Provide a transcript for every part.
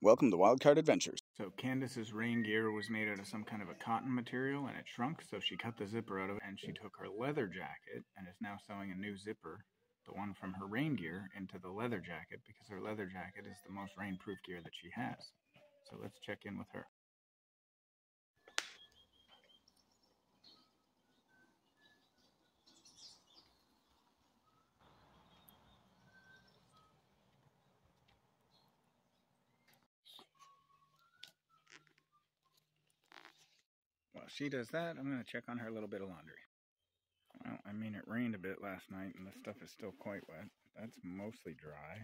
Welcome to Wildcard Adventures. So Kandace's rain gear was made out of some kind of a cotton material and it shrunk, so she cut the zipper out of it and she took her leather jacket and is now sewing a new zipper, the one from her rain gear, into the leather jacket because her leather jacket is the most rainproof gear that she has. So let's check in with her. While she does that, I'm going to check on her little bit of laundry. Well, I mean, it rained a bit last night and the stuff is still quite wet. That's mostly dry.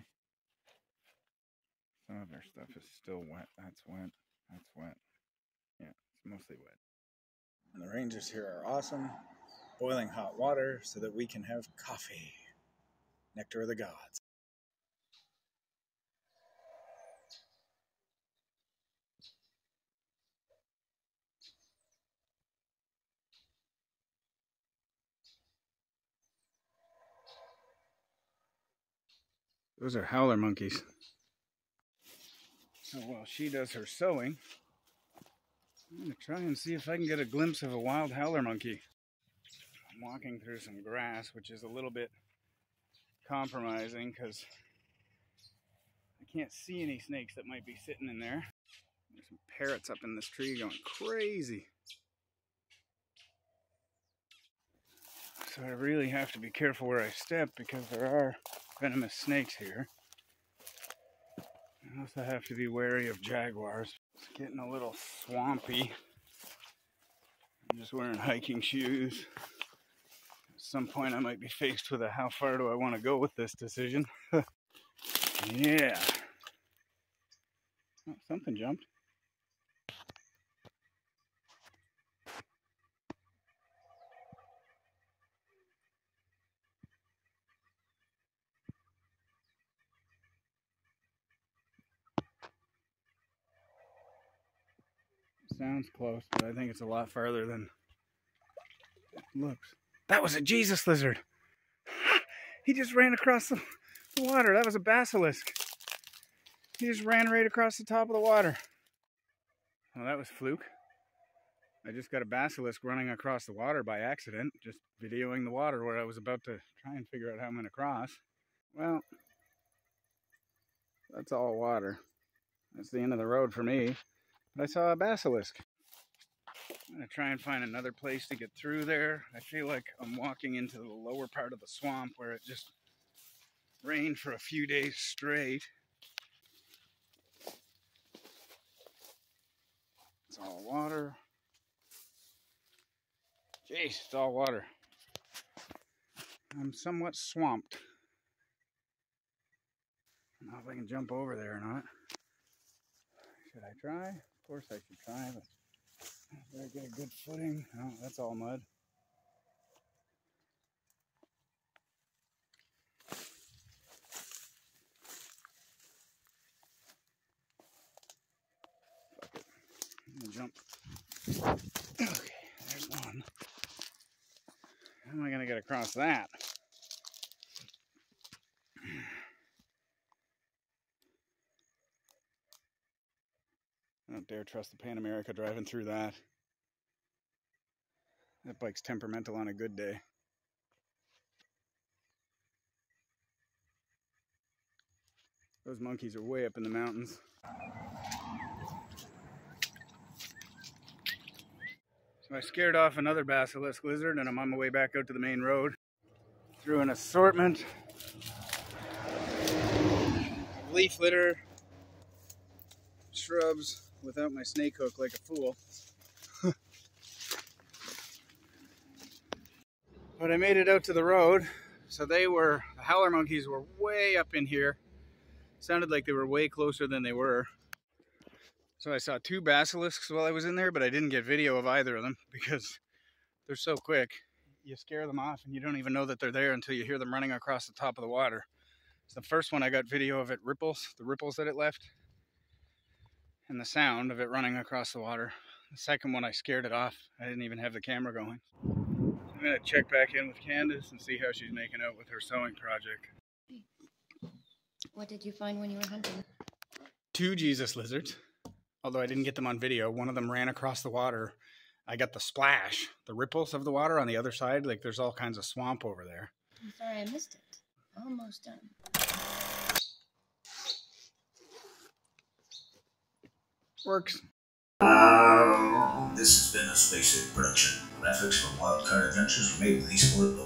Some of her stuff is still wet. That's wet. That's wet. Yeah, it's mostly wet. And the rangers here are awesome. Boiling hot water so that we can have coffee. Nectar of the gods. Those are howler monkeys. Oh, so while she does her sewing, I'm going to try and see if I can get a glimpse of a wild howler monkey. I'm walking through some grass, which is a little bit compromising because I can't see any snakes that might be sitting in there. There's some parrots up in this tree going crazy. So I really have to be careful where I step because there are venomous snakes here. I also have to be wary of jaguars. It's getting a little swampy. I'm just wearing hiking shoes. At some point I might be faced with a how far do I want to go with this decision. yeah. Oh, something jumped. Sounds close, but I think it's a lot farther than looks. That was a Jesus lizard. He just ran across the, the water. That was a basilisk. He just ran right across the top of the water. Well, that was fluke. I just got a basilisk running across the water by accident, just videoing the water where I was about to try and figure out how I'm going to cross. Well, that's all water. That's the end of the road for me. I saw a basilisk. I'm going to try and find another place to get through there. I feel like I'm walking into the lower part of the swamp where it just rained for a few days straight. It's all water. Jeez, it's all water. I'm somewhat swamped. I don't know if I can jump over there or not. Should I try? Of course I should try, but I get a good footing? Oh, that's all mud. Fuck it. I'm gonna jump. Okay, there's one. How am I gonna get across that? Don't dare trust the Pan America driving through that. That bike's temperamental on a good day. Those monkeys are way up in the mountains. So I scared off another basilisk lizard and I'm on my way back out to the main road through an assortment of leaf litter, shrubs, without my snake hook like a fool. but I made it out to the road. So they were, the howler monkeys were way up in here. Sounded like they were way closer than they were. So I saw two basilisks while I was in there, but I didn't get video of either of them because they're so quick. You scare them off and you don't even know that they're there until you hear them running across the top of the water. So the first one I got video of it ripples, the ripples that it left and the sound of it running across the water. The second one, I scared it off. I didn't even have the camera going. I'm gonna check back in with Kandace and see how she's making out with her sewing project. What did you find when you were hunting? Two Jesus lizards. Although I didn't get them on video, one of them ran across the water. I got the splash, the ripples of the water on the other side. Like there's all kinds of swamp over there. I'm sorry I missed it. Almost done. Works. Um, this has been a Space production. Graphics for Wildcard Adventures were made with Eastwood